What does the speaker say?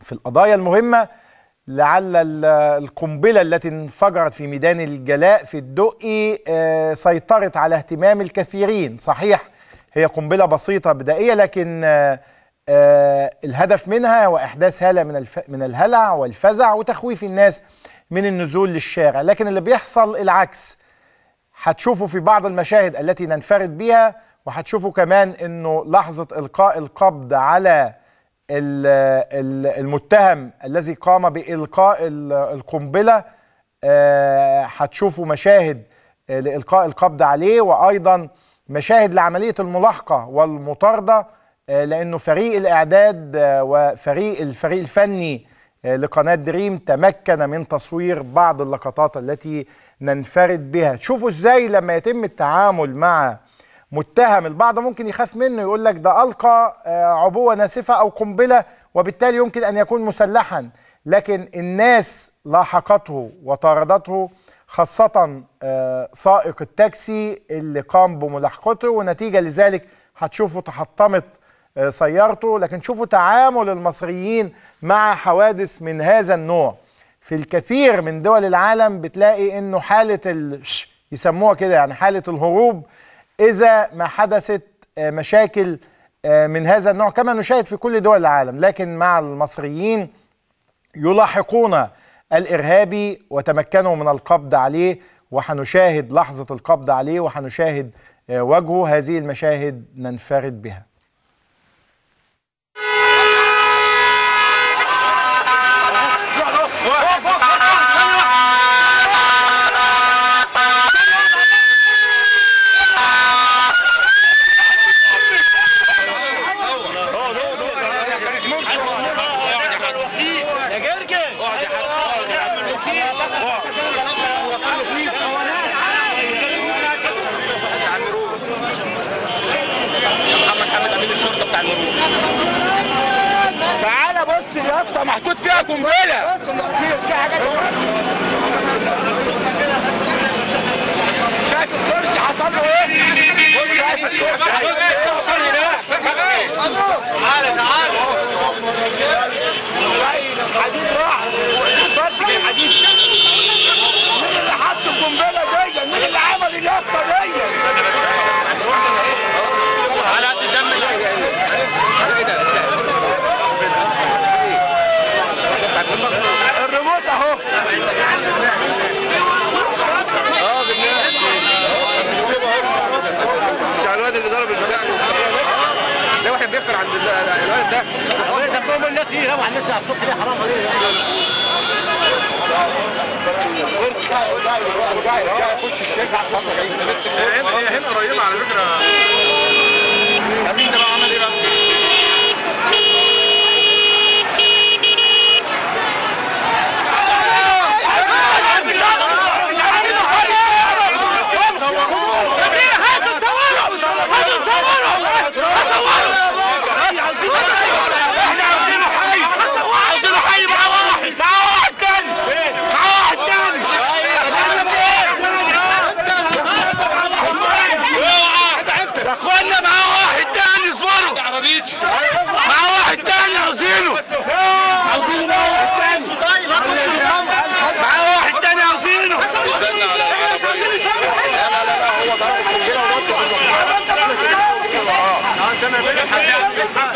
في القضايا المهمة لعل ال- القنبلة التي انفجرت في ميدان الجلاء في الدقي آه، سيطرت على اهتمام الكثيرين صحيح هي قنبلة بسيطة بدائية لكن آه، آه، الهدف منها هو إحداث هالة من. من الهلع والفزع وتخويف الناس من النزول للشارع لكن اللي بيحصل العكس هتشوفوا في بعض المشاهد التي ننفرد بها وهتشوفوا كمان إنه لحظة إلقاء القبض على المتهم الذي قام بإلقاء ال- القنبلة آه، هتشوفوا مشاهد آه، لإلقاء القبض عليه وأيضا مشاهد لعملية الملاحقة والمطاردة آه، لأنه فريق الإعداد آه، وفريق الفريق الفني لقناة دريم تمكن من تصوير بعض اللقطات التي ننفرد بها. شوفوا إزاي لما يتم التعامل مع متهم. البعض ممكن يخاف منه يقول لك ده ألقى آه، عبوة ناسفة أو قنبلة وبالتالي يمكن أن يكون مسلحا. لكن الناس لاحقته وطاردته خاصة آه، سائق التاكسي اللي قام بملاحقته ونتيجة لذلك هتشوفوا تحطمت آه، سيارته. لكن شوفوا تعامل المصريين مع حوادث من هذا النوع. في الكثير من دول العالم بتلاقي إنه حالة ال... يسموها كده يعني حالة الهروب إذا ما حدثت آه، مشاكل آه، من هذا النوع كما نشاهد في كل دول العالم. لكن مع المصريين يلاحقون الارهابي وتمكنوا من القبض عليه وحنشاهد لحظة القبض عليه وحنشاهد آه، وجهه. هذه المشاهد ننفرد بها. تعالى بص يا اسطى محطوط فيها قنبلة. بص في حاجات ده هو يسبهم الناس إيه روح الناس على الصبح دي حرام عليه هنا قريبه على فكره ¡Gracias!